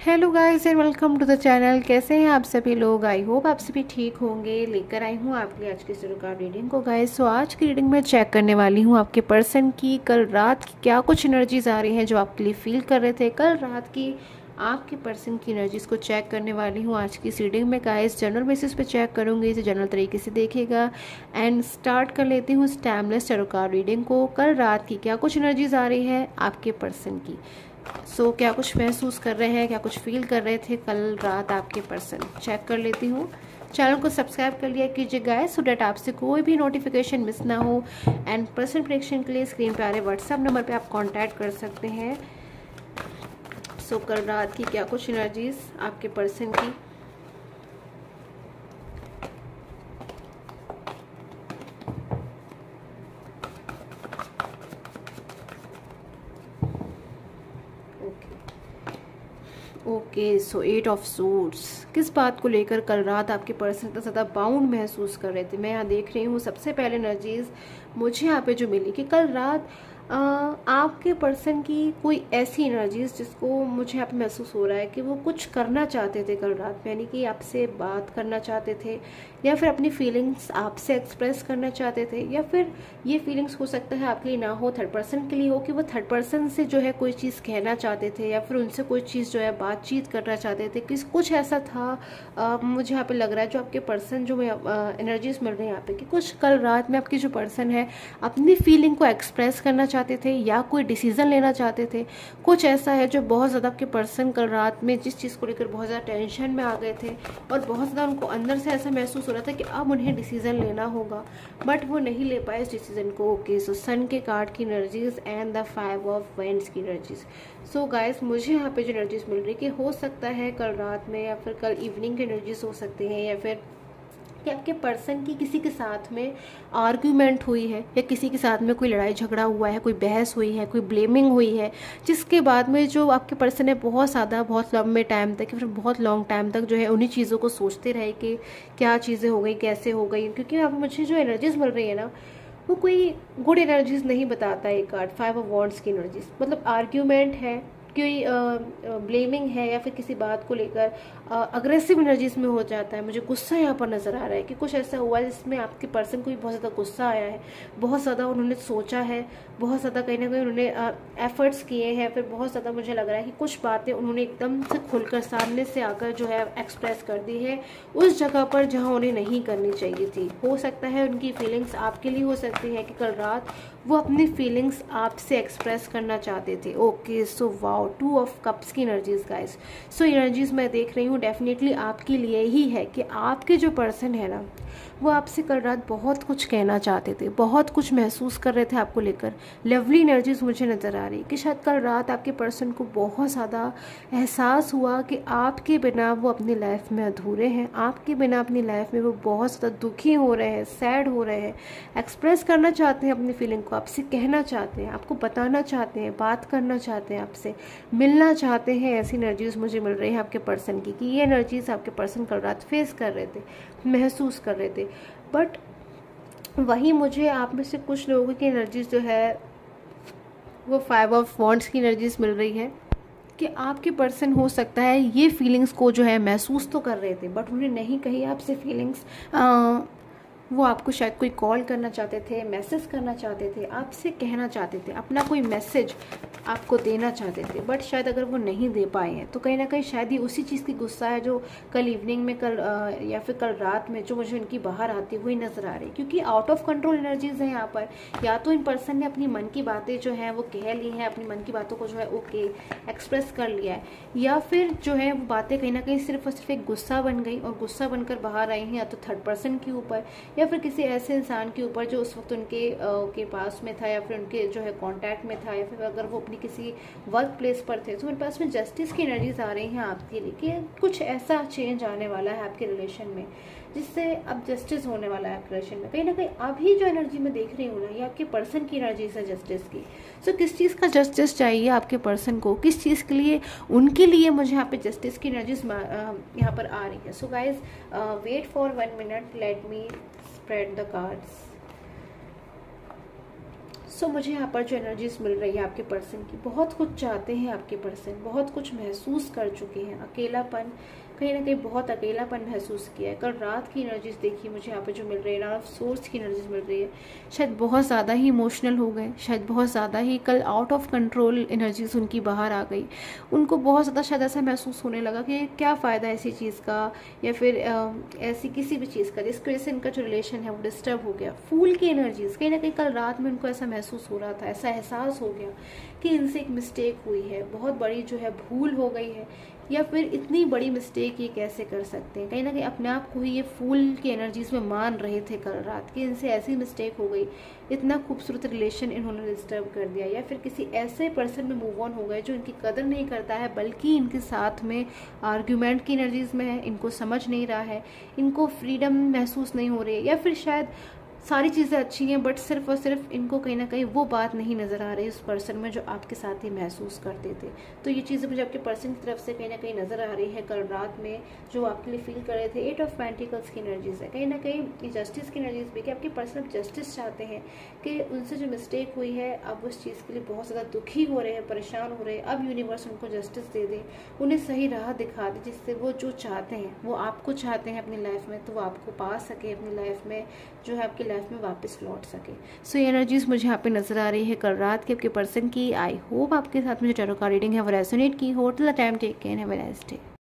Hello guys and welcome to the channel. कैसे हैं आप सभी लोग? आई होप आप सभी ठीक होंगे। लेकर आई हूँ आपके आज की का रीडिंग को। गाइस सो आज की रीडिंग में चेक करने वाली हूँ आपके पर्सन की। कल रात की क्या कुछ एनर्जीज आ रही हैं जो आपके लिए फील कर रहे थे? कल रात की आपके पर्सन की एनर्जीज को चेक करने वाली हूँ आज की रीडिंग में। गाइस जनरल बेसिस पे चेक करूँगी, इसे जनरल तरीके से देखेगा। एंड स्टार्ट कर लेती हूँ स्टैमलेस चरोकार रीडिंग को। कल रात की क्या कुछ एनर्जीज आ रही है आपके पर्सन की? सो so, क्या कुछ महसूस कर रहे हैं क्या कुछ फील कर रहे थे कल रात आपके पर्सन चेक कर लेती हूँ। चैनल को सब्सक्राइब कर लिया कीजिए गाय सो डेट आपसे कोई भी नोटिफिकेशन मिस ना हो। एंड पर्सन प्रेडिक्शन के लिए स्क्रीन पे आ रहे व्हाट्सएप नंबर पे आप कांटेक्ट कर सकते हैं। सो so, कल रात की क्या कुछ एनर्जीज आपके पर्सन की? Okay so eight of suits किस बात को लेकर कल रात आपके पर्सन इतना ज़्यादा बाउंड महसूस कर रहे थे? मैं यहाँ देख रही हूँ, सबसे पहले एनर्जीज मुझे यहाँ पे जो मिली कि कल रात आपके पर्सन की कोई ऐसी एनर्जीज जिसको मुझे यहाँ पे महसूस हो रहा है कि वो कुछ करना चाहते थे कल रात? में यानी कि आपसे बात करना चाहते थे या फिर अपनी फीलिंग्स आपसे एक्सप्रेस करना चाहते थे या फिर ये फीलिंग्स हो सकता है आपके लिए ना हो थर्ड पर्सन के लिए हो कि वो थर्ड पर्सन से जो है कोई चीज़ कहना चाहते थे या फिर उनसे कोई चीज़ जो है बातचीत करना चाहते थे? कि कुछ ऐसा था आ, मुझे यहाँ पे लग रहा है जो आपके पर्सन जो एनर्जीज मिल रही है यहाँ पे कि कुछ कल रात में आपकी जो पर्सन है अपनी फीलिंग को एक्सप्रेस करना चाहते थे या कोई डिसीज़न लेना चाहते थे। कुछ ऐसा है जो बहुत ज़्यादा आपके पर्सन कल रात में जिस चीज़ को लेकर बहुत ज़्यादा टेंशन में आ गए थे और बहुत ज़्यादा उनको अंदर से ऐसा महसूस हो रहा था कि अब उन्हें डिसीज़न लेना होगा। बट वो नहीं ले पाए इस डिसीज़न को। ओके सो सन के कार्ड की energies and the five of wands की एनर्जीज सो गाइस मुझे यहाँ पे जो एनर्जीज मिल रही है कि हो सकता है कल रात में या फिर कल इवनिंग की एनर्जीज हो सकती हैं या फिर कि आपके पर्सन की किसी के साथ में आर्ग्यूमेंट हुई है, या किसी के साथ में कोई लड़ाई झगड़ा हुआ है, कोई बहस हुई है, कोई ब्लेमिंग हुई है, जिसके बाद में जो आपके पर्सन है बहुत ज़्यादा, बहुत लंबे टाइम तक फिर बहुत लॉन्ग टाइम तक जो है उन्हीं चीज़ों को सोचते रहे कि क्या चीज़ें हो गई, कैसे हो गई, क्योंकि अब मुझे जो एनर्जीज मिल रही है ना, वो कोई गुड एनर्जीज नहीं बताता है कार्ड फाइव ऑफ़ वॉन्ट्स की एनर्जीज मतलब आर्ग्यूमेंट है कोई ब्लेमिंग है या फिर किसी बात को लेकर अग्रेसिव एनर्जीज में हो जाता है। मुझे गुस्सा यहाँ पर नज़र आ रहा है कि कुछ ऐसा हुआ है जिसमें आपके पर्सन को भी बहुत ज़्यादा गुस्सा आया है। बहुत ज़्यादा उन्होंने सोचा है, बहुत ज़्यादा कहीं ना कहीं उन्होंने एफर्ट्स किए हैं, फिर बहुत ज़्यादा मुझे लग रहा है कि कुछ बातें उन्होंने एकदम से खुलकर सामने से आकर जो है एक्सप्रेस कर दी है। उस जगह पर जहाँ उन्हें नहीं करनी चाहिए थी। हो सकता है उनकी फीलिंग्स आपके लिए हो सकती है कि कल रात वो अपनी फीलिंग्स आपसे एक्सप्रेस करना चाहते थे। Okay so wow two of cups की एनर्जीज गाइस सो एनर्जीज मैं देख रही हूँ डेफिनेटली आपके लिए ही है कि आपके जो पर्सन है ना वो आपसे कल रात बहुत कुछ कहना चाहते थे, बहुत कुछ महसूस कर रहे थे आपको लेकर। लवली एनर्जीज मुझे नज़र आ रही कि शायद कल रात आपके पर्सन को बहुत ज़्यादा एहसास हुआ कि आपके बिना वो अपनी लाइफ में अधूरे हैं, आपके बिना अपनी लाइफ में वो बहुत ज़्यादा दुखी हो रहे हैं सैड हो रहे हैं। एक्सप्रेस करना चाहते हैं अपनी फीलिंग को, आपसे कहना चाहते हैं, आपको बताना चाहते हैं, बात करना चाहते हैं आपसे, मिलना चाहते हैं, ऐसी एनर्जीज मुझे मिल रही है आपके पर्सन की कि ये एनर्जीज आपके पर्सन कल रात फेस कर रहे थे, महसूस कर रहे थे। बट वही मुझे आप में से कुछ लोगों की एनर्जीज जो है, वो फाइव ऑफ़ वॉन्ट्स की एनर्जीज मिल रही है कि आपके पर्सन हो सकता है ये फीलिंग्स को जो है महसूस तो कर रहे थे बट उन्हें नहीं कही आपसे फीलिंग्स वो आपको शायद कोई कॉल करना चाहते थे, मैसेज करना चाहते थे, आपसे कहना चाहते थे, अपना कोई मैसेज आपको देना चाहते थे बट शायद अगर वो नहीं दे पाए हैं तो कहीं ना कहीं शायद ही उसी चीज़ की गुस्सा है जो कल इवनिंग में, कल या फिर कल रात में जो मुझे उनकी बाहर आती हुई नज़र आ रही क्योंकि आउट ऑफ़ कंट्रोल एनर्जीज हैं यहाँ पर। या तो इन पर्सन ने अपनी मन की बातें जो हैं, वो कह ली हैं, अपनी मन की बातों को जो है ओके एक्सप्रेस कर लिया है, या फिर जो है वो बातें कहीं ना कहीं सिर्फ़ और सिर्फ़ एक गुस्सा बन गई और गुस्सा बनकर बाहर आई हैं, या तो थर्ड पर्सन के ऊपर या फिर किसी ऐसे इंसान के ऊपर जो उस वक्त उनके के पास में था या फिर उनके जो है कांटेक्ट में था या फिर अगर वो अपनी किसी वर्क प्लेस पर थे तो उनके पास में जस्टिस की एनर्जीज आ रही हैं आपके लिए कि कुछ ऐसा चेंज आने वाला है आपके रिलेशन में जिससे अब जस्टिस होने वाला है आपके रिलेशन में। कहीं ना कहीं अभी जो एनर्जी में देख रही हूँ ना ये आपके पर्सन की एनर्जीज है जस्टिस की। सो so, किस चीज़ का जस्टिस चाहिए आपके पर्सन को? किस चीज़ के लिए उनके लिए मुझे यहाँ पे जस्टिस की एनर्जीज यहाँ पर आ रही है। So guys wait for one minute let me spread the cards so मुझे यहाँ पर जो एनर्जीज मिल रही है आपके पर्सन की, बहुत कुछ चाहते हैं आपके पर्सन बहुत कुछ महसूस कर चुके हैं, अकेलापन कहीं ना कहीं बहुत अकेलापन महसूस किया है। कल रात की एनर्जीज देखी मुझे यहाँ पर जो मिल रही है ऑफ़ सोर्स की एनर्जीज मिल रही है। शायद बहुत ज़्यादा ही इमोशनल हो गए, शायद बहुत ज़्यादा ही कल आउट ऑफ़ कंट्रोल एनर्जीज उनकी बाहर आ गई। उनको बहुत ज़्यादा शायद ऐसा महसूस होने लगा कि क्या फ़ायदा ऐसी चीज़ का, या फिर ऐसी किसी भी चीज़ का, जिसकी वजह से इनका जो रिलेशन है वो डिस्टर्ब हो गया। फूल की एनर्जीज कहीं ना कहीं कल रात में उनको ऐसा महसूस हो रहा था, ऐसा एहसास हो गया कि इनसे एक मिस्टेक हुई है। बहुत बड़ी जो है भूल हो गई है। या फिर इतनी बड़ी मिस्टेक ये कैसे कर सकते हैं? कहीं ना कहीं अपने आप को ही ये फूल की एनर्जीज में मान रहे थे कल रात कि इनसे ऐसी मिस्टेक हो गई, इतना खूबसूरत रिलेशन इन्होंने डिस्टर्ब कर दिया या फिर किसी ऐसे पर्सन में मूव ऑन हो गए जो इनकी कदर नहीं करता है, बल्कि इनके साथ में आर्ग्यूमेंट की एनर्जीज में है, इनको समझ नहीं रहा है, इनको फ्रीडम महसूस नहीं हो रही है या फिर शायद सारी चीज़ें अच्छी हैं बट सिर्फ़ और सिर्फ़ इनको कहीं ना कहीं वो बात नहीं नज़र आ रही उस पर्सन में जो आपके साथ ही महसूस करते थे। तो ये चीज़ें मुझे आपके पर्सन की तरफ़ से कहीं ना कहीं नज़र आ रही है। कल रात में जो आपके लिए फील कर रहे थे एट ऑफ़ पेंटिकल्स की एनर्जीज है। कहीं ना कहीं जस्टिस की एनर्जीज भी कि आपके पर्सन जस्टिस चाहते हैं कि उनसे जो मिस्टेक हुई है अब उस चीज़ के लिए बहुत ज़्यादा दुखी हो रहे हैं, परेशान हो रहे हैं। अब यूनिवर्स उनको जस्टिस दे दे, उन्हें सही राह दिखा दे जिससे वो जो चाहते हैं, वो आपको चाहते हैं अपनी लाइफ में तो वो आपको पा सके अपनी लाइफ में। जो है आपकी लाइफ में वापस लौट सके। सो so, ये एनर्जीज मुझे यहाँ पे नज़र आ रही है कल रात के आपके पर्सन की आई होप आपके साथ में जो टेरो का रीडिंग है वो रेसोनेट की हो till the time take care have a nice